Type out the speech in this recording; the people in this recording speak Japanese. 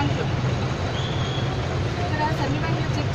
thank you ఇక్కడ సన్నివేణ్య చెక్